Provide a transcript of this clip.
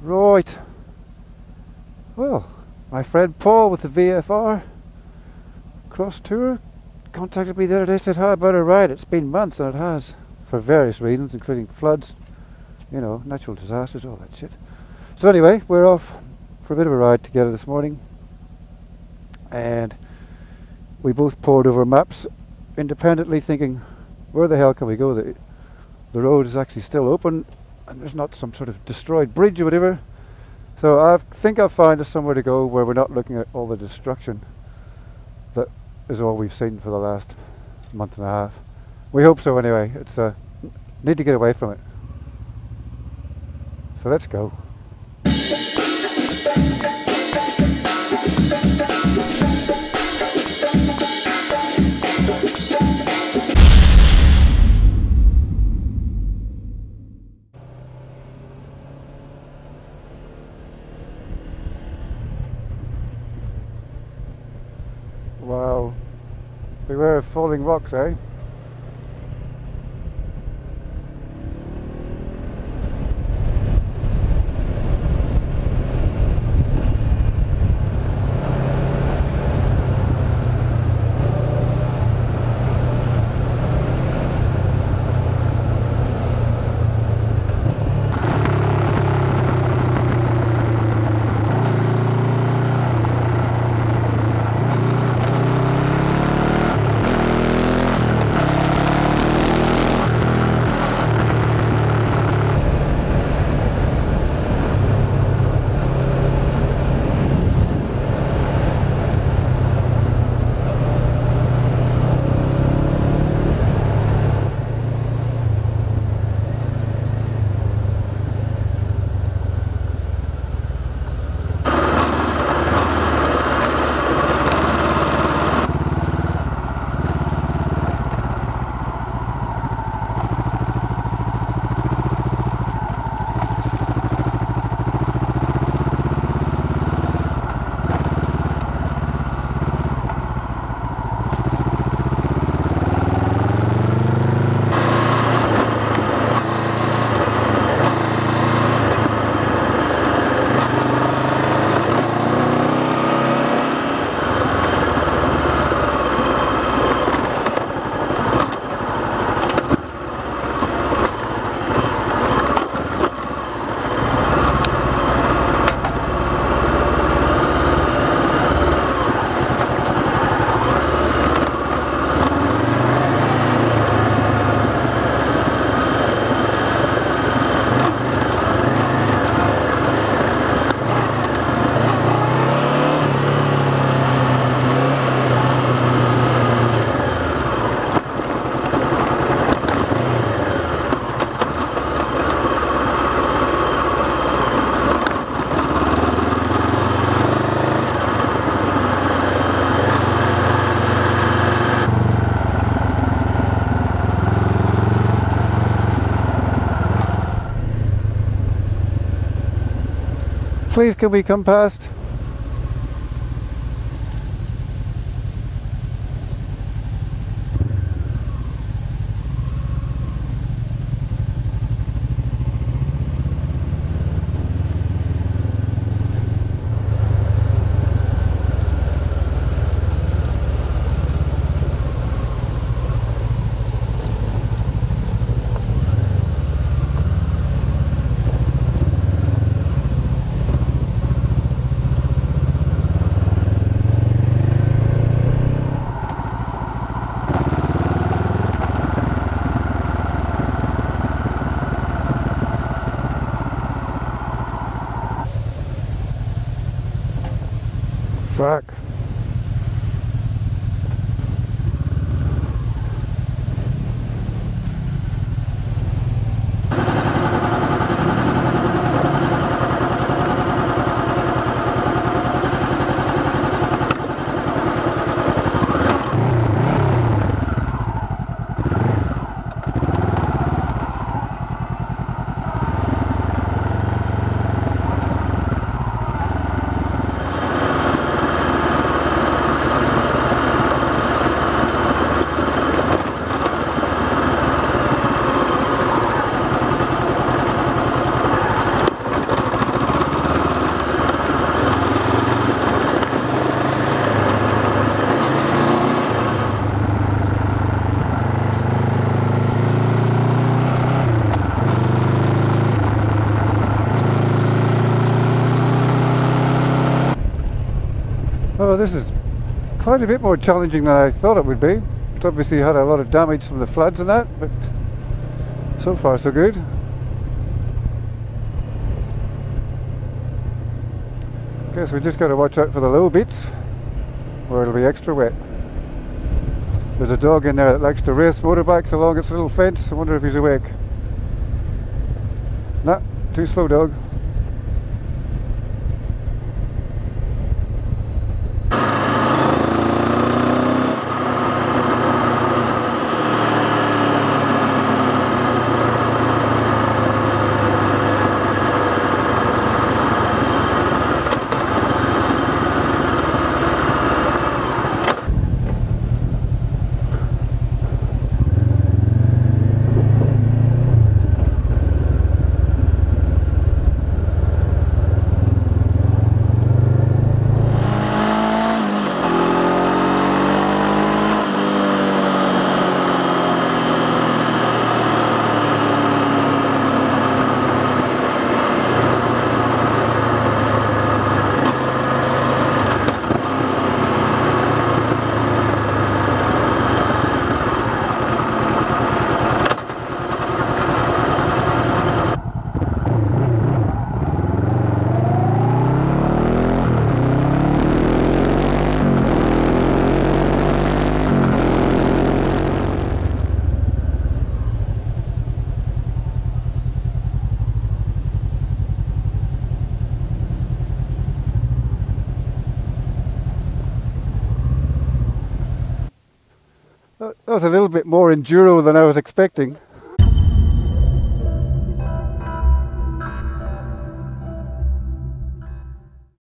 Right. Well, my friend Paul with the VFR Crosstourer contacted me the other day said how about a ride it's been months and it has for various reasons including floods you know natural disasters all that shit. So anyway we're off for a bit of a ride together this morning and we both pored over maps independently thinking where the hell can we go? The, the road is actually still open and there's not some sort of destroyed bridge or whatever so I think I've found us somewhere to go where we're not looking at all the destruction that is all we've seen for the last month and a half. We hope so anyway. It's uh, need to get away from it. So let's go. Of falling rocks, eh? Please can we come past? This is quite a bit more challenging than I thought it would be. It's obviously had a lot of damage from the floods and that, but so far so good. Guess we just got to watch out for the low bits where it'll be extra wet. There's a dog in there that likes to race motorbikes along its little fence. I wonder if he's awake. Nah, too slow dog. That was a little bit more enduro than I was expecting.